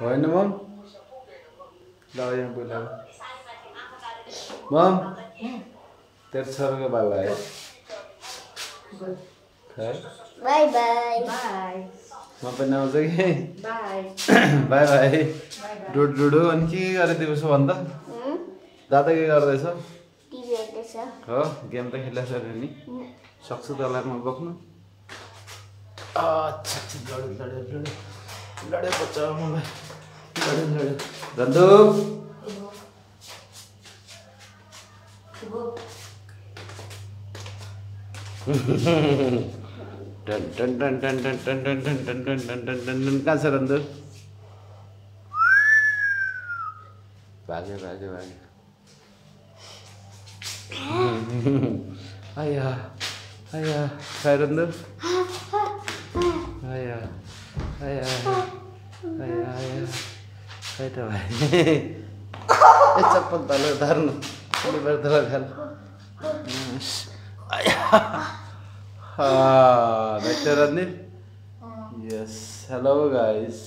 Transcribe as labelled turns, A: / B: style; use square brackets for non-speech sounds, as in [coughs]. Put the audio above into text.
A: होइन मम? ल यहाँ बोला मम? तेरो छोराको बाबा है
B: bye.
C: बाई
A: म पनि आउँछ कि?
C: बाई। [coughs]
A: Bye bye. डुडु डुडु अनि के गरेँ दिउँसो भन्दा? दादा के गर्दैछ? हो गेम त खेल्दैछ अरे नि। सक्छु तँलाई म बोक्नु। अच्छा लड़े लड़े लड़े लड़े बचाओ मैं लड़े लड़े दंदू done done done done done done done done done done done done done done कहाँ से दंदू भागे भागे भागे आया आया खैर अंदर आया आया आया खै त भाइ ए चप्पल धलो धर्नु यस हेलो
B: गाइस